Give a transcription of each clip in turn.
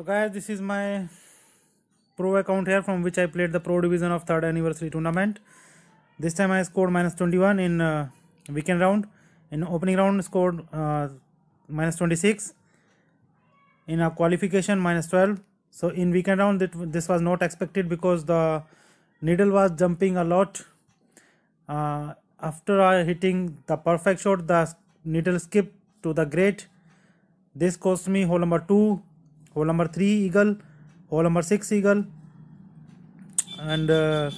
So guys, this is my pro account here from which I played the pro division of third anniversary tournament. This time I scored minus 21 in uh, weekend round. In opening round scored uh, minus 26. In a qualification minus 12. So in weekend round this was not expected because the needle was jumping a lot. Uh, after I hitting the perfect shot, the needle skipped to the great. This cost me hole number 2, hole number 3 eagle, hole number 6 eagle and uh,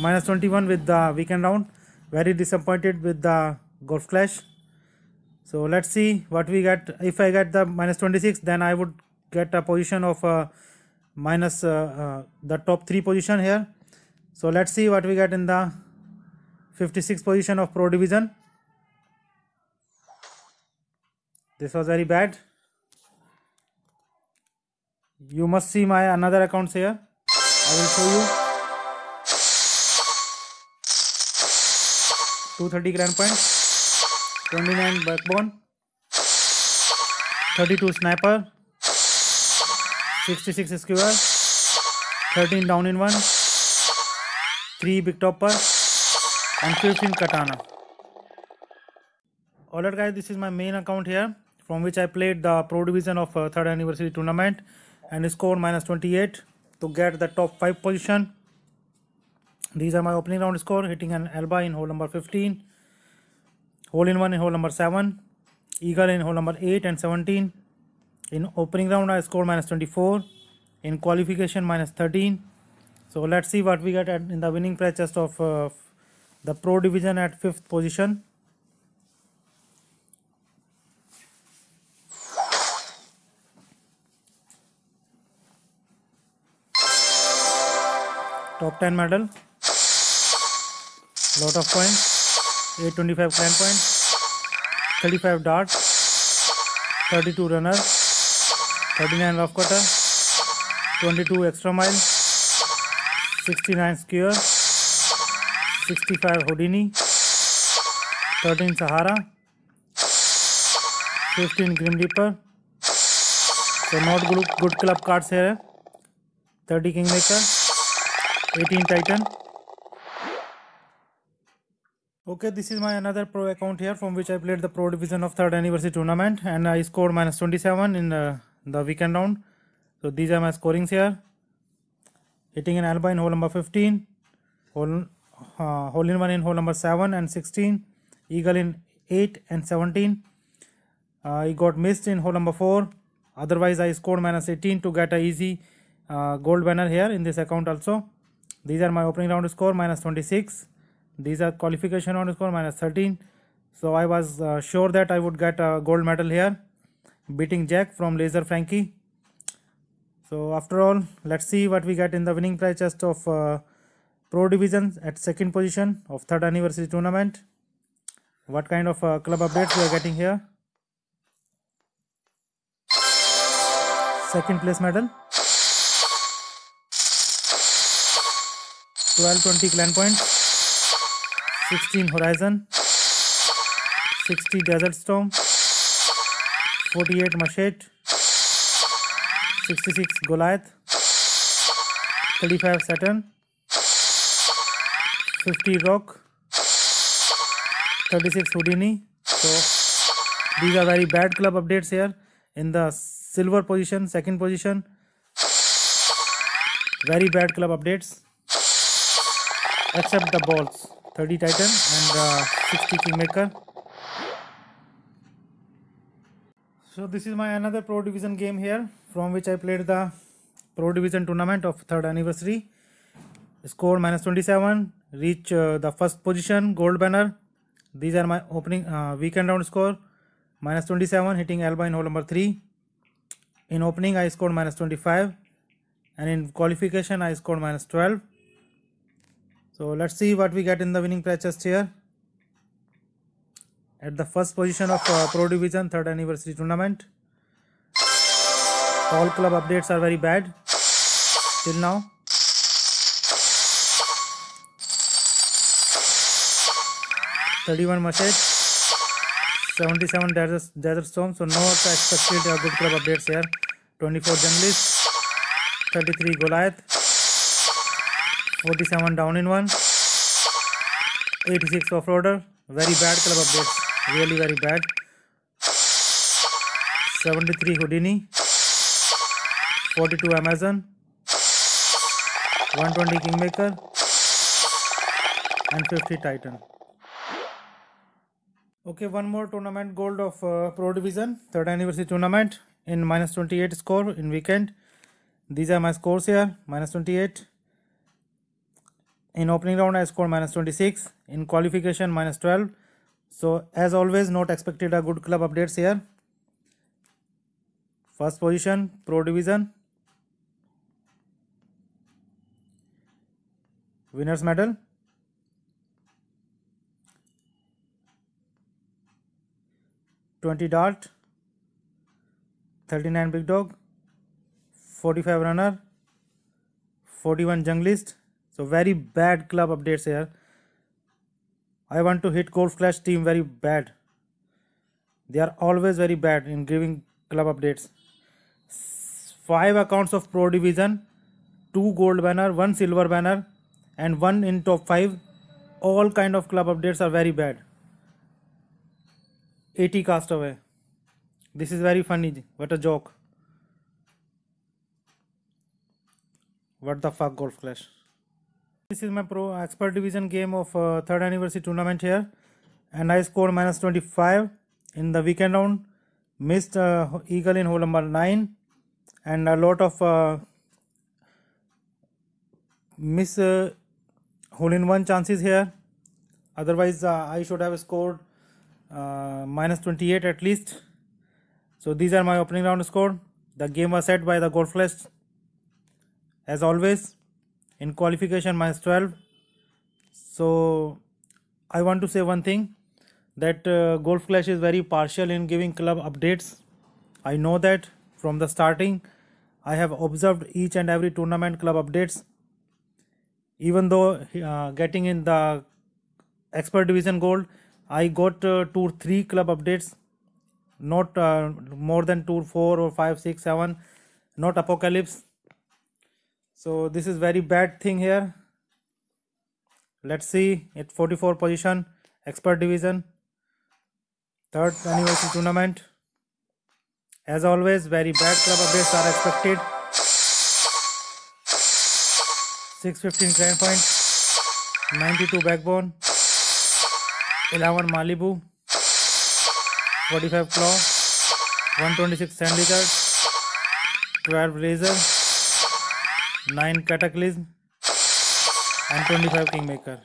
minus 21 with the weekend round. Very disappointed with the golf clash. So let's see what we get. If I get the minus 26 then I would get a position of uh, minus, uh, uh the top 3 position here. So let's see what we get in the 56 position of pro division. This was very bad you must see my another accounts here i will show you. 230 grand points 29 backbone. 32 sniper. 66 skewer. 13 down in one. 3 big topper. and 15 katana. Alright guys this is my main account here from which I played the pro division of uh, third anniversary tournament and score minus 28 to get the top 5 position. These are my opening round score hitting an elbow in hole number 15, hole in 1 in hole number 7, eagle in hole number 8 and 17. In opening round I scored minus 24, in qualification minus 13. So let's see what we get in the winning price chest of uh, the pro division at 5th position. Top ten medal lot of point eight twenty five clan point thirty five dart thirty two runner thirty nine rough cutter twenty two extra mile sixty nine square sixty five Houdini thirteen Sahara fifteen green dipper तो not good good club cards है thirty king maker 18 titan. Okay this is my another pro account here from which i played the pro division of third anniversary tournament and i scored minus 27 in uh, the weekend round. So these are my scorings here. Hitting an in hole number 15 hole, uh, hole in one in hole number 7 and 16 eagle in 8 and 17 uh, I got missed in hole number 4 otherwise I scored minus 18 to get a easy uh, gold banner here in this account also these are my opening round score minus 26 these are qualification round score minus 13 so i was uh, sure that i would get a gold medal here beating jack from laser frankie. So after all let's see what we get in the winning prize chest of uh, pro Division at second position of third anniversary tournament. What kind of uh, club updates we are getting here? Second place medal 12 20 clan points 16 horizon 60 desert storm 48 machete 66 goliath 35 saturn 50 rock 36 houdini. So these are very bad club updates here. In the silver position second position very bad club updates except the balls. 30 titan and uh, 60 kingmaker. So this is my another pro division game here from which i played the pro division tournament of third anniversary. Score minus 27 reach uh, the first position gold banner. These are my opening uh, weekend round score. Minus 27 hitting elbow in hole number 3 in opening i scored minus 25 and in qualification i scored minus 12 so let's see what we get in the winning prize chest here. At the first position of uh, Pro Division third anniversary tournament. All club updates are very bad till now. Thirty-one machete, seventy-seven desert, desert storm. So no expected uh, good club updates here. 24 Junglists, 33 Goliath, 47 down in one, 86 off-roader, very bad club updates, really very bad. 73 Houdini, 42 Amazon, 120 Kingmaker, and 50 Titan. Okay, one more tournament gold of uh, Pro Division, third anniversary tournament in minus 28 score in weekend. These are my scores here minus 28. In opening round, I scored minus 26. In qualification, minus 12. So, as always, not expected a good club updates here. First position, Pro Division. Winners medal 20 dart 39 big dog 45 runner 41 junglist so very bad club updates here i want to hit golf clash team very bad they are always very bad in giving club updates five accounts of pro division two gold banner one silver banner and one in top five all kind of club updates are very bad 80 castaway. This is very funny. What a joke. What the fuck golf clash. This is my pro expert division game of uh, third anniversary tournament here and I scored minus 25 in the weekend round. Missed uh, eagle in hole number 9 and a lot of uh, miss uh, hole in one chances here. Otherwise uh, I should have scored uh, minus 28 at least so these are my opening round score the game was set by the golf clash as always in qualification minus 12 so i want to say one thing that uh, golf clash is very partial in giving club updates. I know that from the starting. I have observed each and every tournament club updates. Even though uh, getting in the expert division gold I got uh, two three club updates, not uh, more than two four or five six seven, not apocalypse. So this is very bad thing here. Let's see at 44 position, expert division, third anniversary tournament. As always, very bad club updates are expected. 615 grand points, 92 backbone. 11 Malibu, 45 Claw, 126 Sand Lizard, 12 Razor, 9 Cataclysm, and 25 Kingmaker.